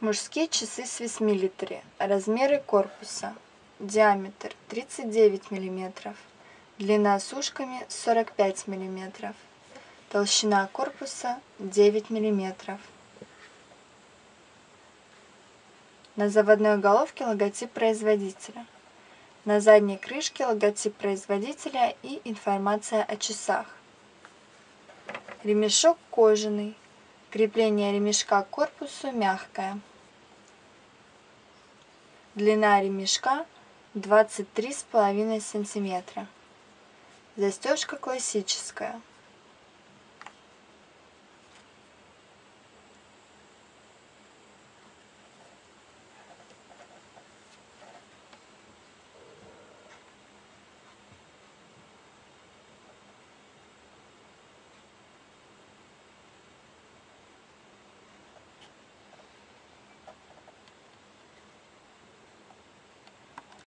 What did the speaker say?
Мужские часы Swiss Military. Размеры корпуса. Диаметр 39 мм. Длина с ушками 45 мм. Толщина корпуса 9 мм. На заводной головке логотип производителя. На задней крышке логотип производителя и информация о часах. Ремешок кожаный. Крепление ремешка к корпусу мягкое. Длина ремешка 23,5 см. Застежка классическая.